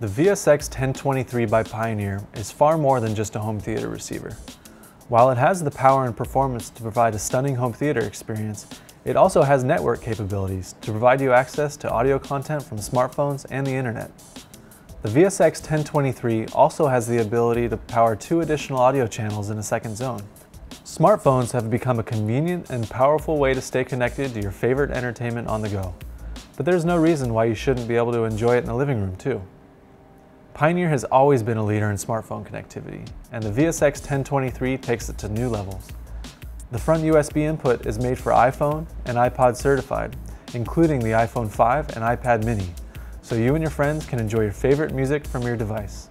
The VSX 1023 by Pioneer is far more than just a home theater receiver. While it has the power and performance to provide a stunning home theater experience, it also has network capabilities to provide you access to audio content from smartphones and the internet. The VSX 1023 also has the ability to power two additional audio channels in a second zone. Smartphones have become a convenient and powerful way to stay connected to your favorite entertainment on the go. But there's no reason why you shouldn't be able to enjoy it in the living room too. Pioneer has always been a leader in smartphone connectivity, and the VSX 1023 takes it to new levels. The front USB input is made for iPhone and iPod certified, including the iPhone 5 and iPad mini, so you and your friends can enjoy your favorite music from your device.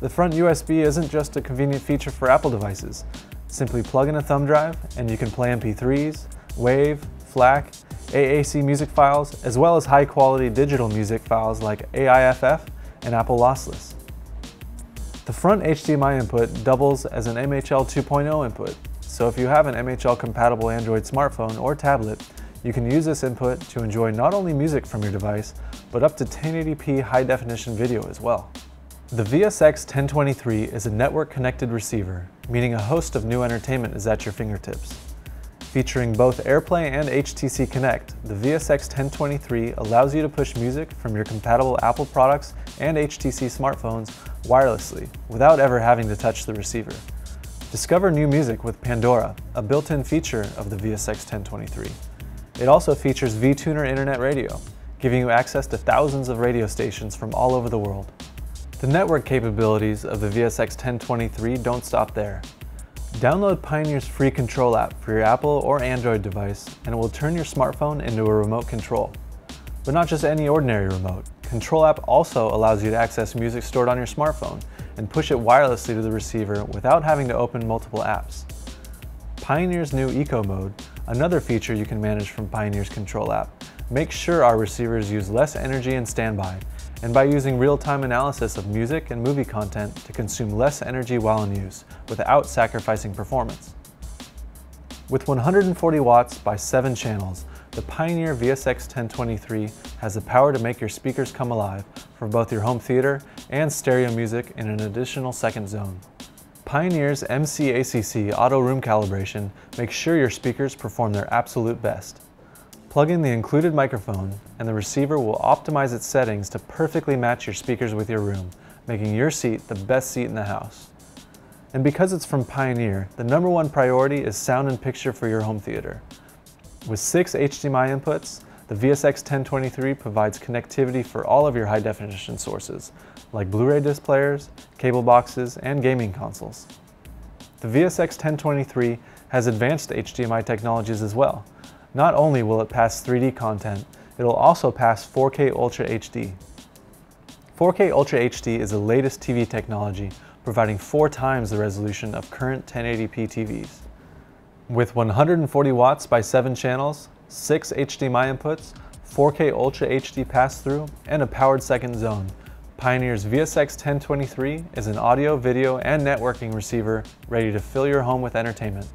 The front USB isn't just a convenient feature for Apple devices. Simply plug in a thumb drive and you can play MP3s, WAV, FLAC, AAC music files, as well as high quality digital music files like AIFF and Apple Lossless. The front HDMI input doubles as an MHL 2.0 input, so if you have an MHL compatible Android smartphone or tablet, you can use this input to enjoy not only music from your device, but up to 1080p high definition video as well. The VSX 1023 is a network connected receiver, meaning a host of new entertainment is at your fingertips. Featuring both AirPlay and HTC Connect, the VSX 1023 allows you to push music from your compatible Apple products and HTC smartphones wirelessly without ever having to touch the receiver. Discover new music with Pandora, a built-in feature of the VSX 1023. It also features vTuner Internet Radio, giving you access to thousands of radio stations from all over the world. The network capabilities of the VSX 1023 don't stop there. Download Pioneer's free control app for your Apple or Android device and it will turn your smartphone into a remote control. But not just any ordinary remote. Control app also allows you to access music stored on your smartphone and push it wirelessly to the receiver without having to open multiple apps. Pioneer's new Eco Mode, another feature you can manage from Pioneer's control app, makes sure our receivers use less energy in standby and by using real-time analysis of music and movie content to consume less energy while in use, without sacrificing performance. With 140 watts by 7 channels, the Pioneer VSX 1023 has the power to make your speakers come alive for both your home theater and stereo music in an additional second zone. Pioneer's MCACC auto room calibration makes sure your speakers perform their absolute best. Plug in the included microphone and the receiver will optimize its settings to perfectly match your speakers with your room, making your seat the best seat in the house. And because it's from Pioneer, the number one priority is sound and picture for your home theater. With six HDMI inputs, the VSX 1023 provides connectivity for all of your high definition sources, like Blu-ray disc players, cable boxes, and gaming consoles. The VSX 1023 has advanced HDMI technologies as well, not only will it pass 3D content, it'll also pass 4K Ultra HD. 4K Ultra HD is the latest TV technology, providing four times the resolution of current 1080p TVs. With 140 watts by 7 channels, 6 HDMI inputs, 4K Ultra HD pass-through, and a powered second zone, Pioneer's VSX 1023 is an audio, video, and networking receiver ready to fill your home with entertainment.